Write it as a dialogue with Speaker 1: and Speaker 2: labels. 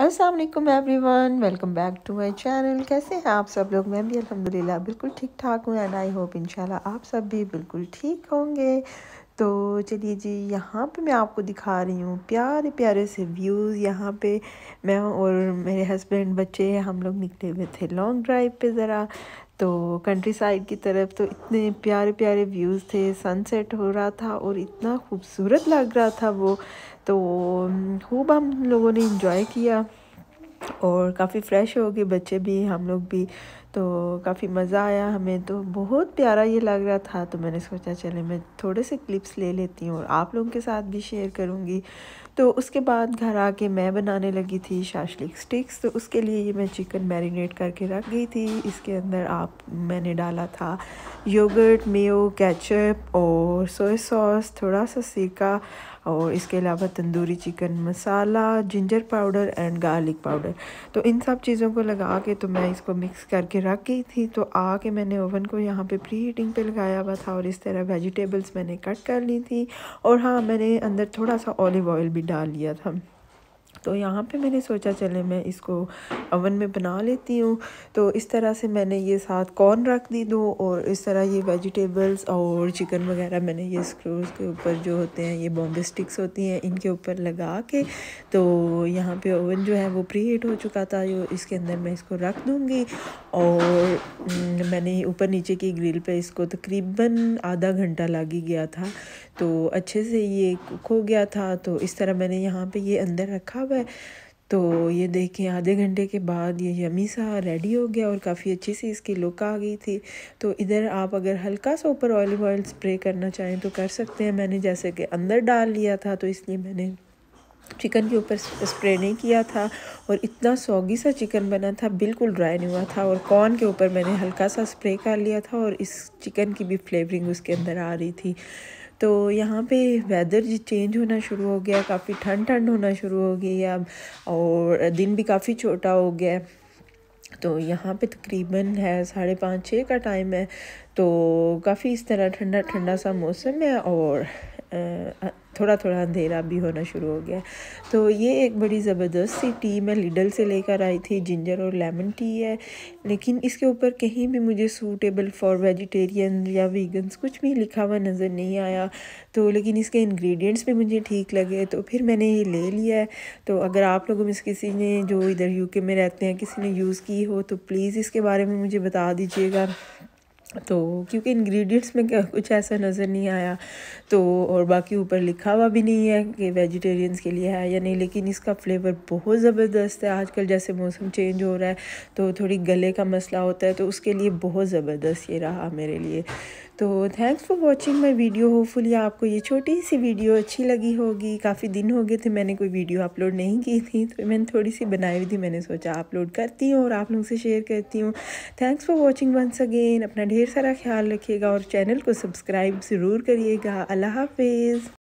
Speaker 1: अस्सलाम वालेकुम everyone welcome back to my channel कैसे हैं आप सब लोग? मैं भी अल्हम्दुलिल्लाह, बिल्कुल ठीक ठाक हूँ एंड आई होप इंशाल्लाह, आप सब भी बिल्कुल ठीक होंगे। तो चलिए जी, यहाँ पे मैं आपको दिखा रही हूँ प्यारे प्यारे से व्यूज़ यहाँ पे मैं और मेरे हस्बैंड बच्चे हम लोग निकले हुए थे लॉन्ग ड्राइव पे ज़रा। तो कंट्री साइड की तरफ़ तो इतने प्यारे प्यारे व्यूज़ थे। सनसेट हो रहा था और इतना खूबसूरत लग रहा था वो। तो खूब हम लोगों ने इंजॉय किया और काफ़ी फ्रेश हो गए बच्चे भी, हम लोग भी। तो काफ़ी मज़ा आया हमें तो। बहुत प्यारा ये लग रहा था तो मैंने सोचा चले मैं थोड़े से क्लिप्स ले लेती हूँ और आप लोगों के साथ भी शेयर करूँगी। तो उसके बाद घर आके मैं बनाने लगी थी शाशलिक स्टिक्स तो उसके लिए ये मैं चिकन मैरिनेट करके रख गई थी। इसके अंदर आप, मैंने डाला था योगर्ट मेयो केचप और सोया सॉस थोड़ा सा सिरका और इसके अलावा tandoori chicken masala ginger powder and garlic powder तो इन सब चीज़ों को लगा के तो मैं इसको मिक्स करके रख गई थी तो आके मैंने ओवन को यहाँ पे प्री हीटिंग पे लगाया हुआ था और इस तरह वेजिटेबल्स मैंने कट कर ली थी। और हाँ मैंने अंदर थोड़ा सा ऑलिव ऑयल भी डाल लिया था। तो यहाँ पे मैंने सोचा, चले मैं इसको अवन में बना लेती हूँ। तो इस तरह से मैंने ये साथ कॉर्न रख दी दो और इस तरह ये वेजिटेबल्स और चिकन वगैरह मैंने ये स्क्रूज के ऊपर जो होते हैं, ये बॉम्बे स्टिक्स होती हैं, इनके ऊपर लगा के तो यहाँ पे ओवन जो है वो प्री हीट हो चुका था, जो इसके अंदर मैं इसको रख दूँगी। और मैंने ऊपर नीचे की ग्रिल पर इसको तकरीबन आधा घंटा लग ही गया था। तो अच्छे से ये कुक हो गया था तो इस तरह मैंने यहाँ पे ये अंदर रखा हुआ है। तो ये देखें, आधे घंटे के बाद ये यमी सा रेडी हो गया और काफ़ी अच्छी सी इसकी लुक आ गई थी। तो इधर आप अगर हल्का सा ऊपर ऑलिव ऑयल स्प्रे करना चाहें तो कर सकते हैं। मैंने जैसे कि अंदर डाल लिया था तो इसलिए मैंने चिकन के ऊपर स्प्रे नहीं किया था और इतना सौगी सा चिकन बना था, बिल्कुल ड्राई नहीं हुआ था और कॉर्न के ऊपर मैंने हल्का सा स्प्रे कर लिया था और इस चिकन की भी फ्लेवरिंग उसके अंदर आ रही थी। तो यहाँ पे वेदर जी चेंज होना शुरू हो गया, काफ़ी ठंड ठंड होना शुरू हो गई अब और दिन भी काफ़ी छोटा हो गया तो यहाँ पे तकरीबन है साढ़े पाँच छः का टाइम है तो काफ़ी इस तरह ठंडा ठंडा सा मौसम है और थोड़ा थोड़ा अंधेरा भी होना शुरू हो गया। तो ये एक बड़ी ज़बरदस्त सी टी मैं लिडल से लेकर आई थी, जिंजर और लेमन टी है। लेकिन इसके ऊपर कहीं भी मुझे सूटेबल फॉर वेजिटेरियन या वीगन्स कुछ भी लिखा हुआ नज़र नहीं आया। तो लेकिन इसके इंग्रेडिएंट्स भी मुझे ठीक लगे तो फिर मैंने ये ले लिया है। तो अगर आप लोगों में किसी ने जो इधर यूके में रहते हैं, किसी ने यूज़ की हो तो प्लीज़ इसके बारे में मुझे बता दीजिएगा। तो क्योंकि इंग्रेडिएंट्स में कुछ ऐसा नज़र नहीं आया तो और बाकी ऊपर लिखा हुआ भी नहीं है कि वेजिटेरियंस के लिए है या नहीं, लेकिन इसका फ्लेवर बहुत ज़बरदस्त है। आजकल जैसे मौसम चेंज हो रहा है तो थोड़ी गले का मसला होता है तो उसके लिए बहुत ज़बरदस्त ये रहा मेरे लिए। तो thanks for watching my video hopefully आपको ये छोटी सी वीडियो अच्छी लगी होगी। काफ़ी दिन हो गए थे, मैंने कोई वीडियो अपलोड नहीं की थी तो मैंने थोड़ी सी बनाई हुई थी, मैंने सोचा अपलोड करती हूँ और आप लोगों से शेयर करती हूँ। Thanks for watching once again अपना ढेर सारा ख्याल रखिएगा और चैनल को सब्सक्राइब ज़रूर करिएगा। अल्लाह हाफिज़।